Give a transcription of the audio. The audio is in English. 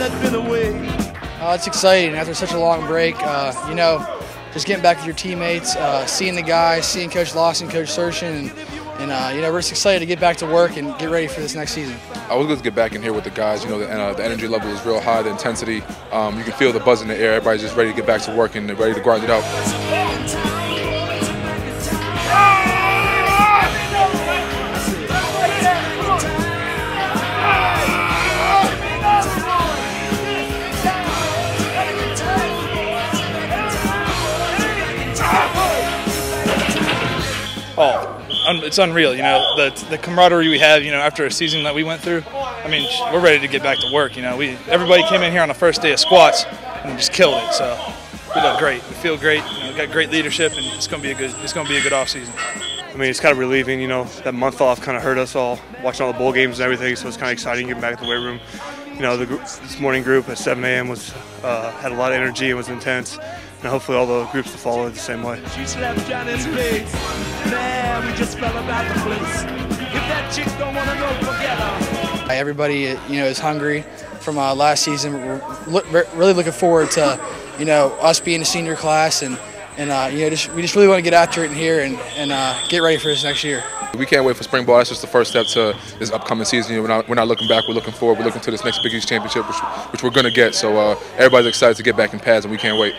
running away. Uh, it's exciting after such a long break. Uh, you know, just getting back with your teammates, uh, seeing the guys, seeing Coach Lawson, Coach Sershin, and, and uh, you know, we're just excited to get back to work and get ready for this next season. I was good to get back in here with the guys. You know, the, uh, the energy level is real high, the intensity. Um, you can feel the buzz in the air. Everybody's just ready to get back to work and ready to grind it out. Oh, it's unreal. You know, the the camaraderie we have. You know, after a season that we went through. I mean, we're ready to get back to work. You know, we everybody came in here on the first day of squats and just killed it. So we look great. We feel great. You know, we got great leadership, and it's going to be a good. It's going to be a good off season. I mean, it's kind of relieving. You know, that month off kind of hurt us all watching all the bowl games and everything. So it's kind of exciting getting back at the weight room. You know, the, this morning group at 7 a.m. was uh, had a lot of energy and was intense and hopefully all the groups will follow it the same way. She slept Johnny's place. Man, we just fell about the place. If that chick don't wanna know, forget her. Everybody, you know, is hungry from uh, last season. We're really looking forward to, you know, us being a senior class and and uh, you know, just, we just really want to get after it in here and, and uh, get ready for this next year. We can't wait for spring ball. That's just the first step to this upcoming season. You know, we're, not, we're not looking back. We're looking forward. We're looking to this next Big East championship, which, which we're going to get. So uh, everybody's excited to get back in pads, and we can't wait.